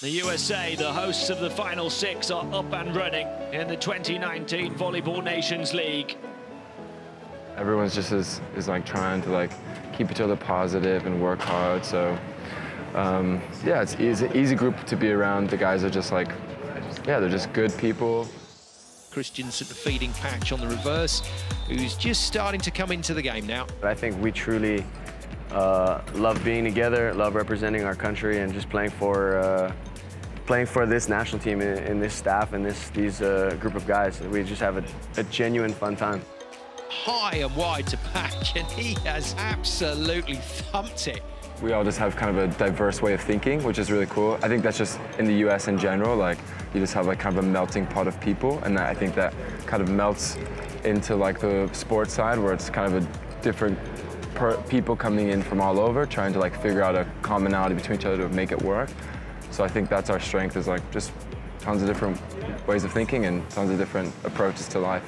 The USA, the hosts of the Final Six, are up and running in the 2019 Volleyball Nations League. Everyone's just is, is like trying to like keep each other positive and work hard. So um, yeah, it's easy, easy group to be around. The guys are just like, yeah, they're just good people. Christenson feeding patch on the reverse, who's just starting to come into the game now. I think we truly uh, love being together, love representing our country, and just playing for uh, playing for this national team and, and this staff and this these uh, group of guys. We just have a, a genuine fun time. High and wide to patch, and he has absolutely thumped it. We all just have kind of a diverse way of thinking, which is really cool. I think that's just in the U.S. in general, like you just have like kind of a melting pot of people, and I think that kind of melts into like the sports side, where it's kind of a different people coming in from all over, trying to like figure out a commonality between each other to make it work. So I think that's our strength is like just tons of different ways of thinking and tons of different approaches to life.